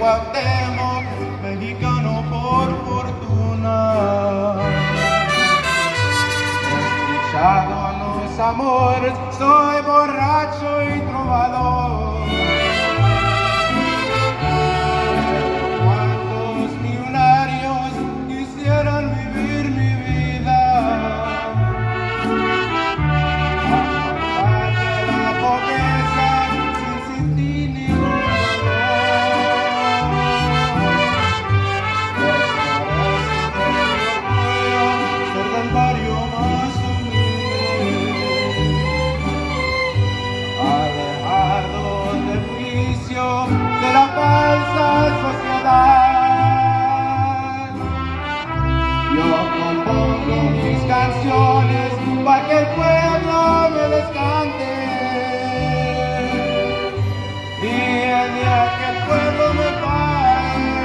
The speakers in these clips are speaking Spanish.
Cuauhtémoc, mexicano por fortuna. Desdichado a los amores, soy borracho de la falsa sociedad. Yo compongo mis canciones para que el pueblo me les cante. Y día que el pueblo me pague,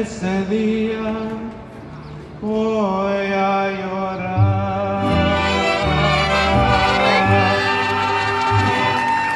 ese día